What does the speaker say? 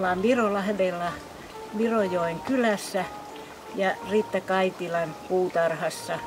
ollaan Virolahdella Virojoen kylässä ja Riitta Kaitilan puutarhassa.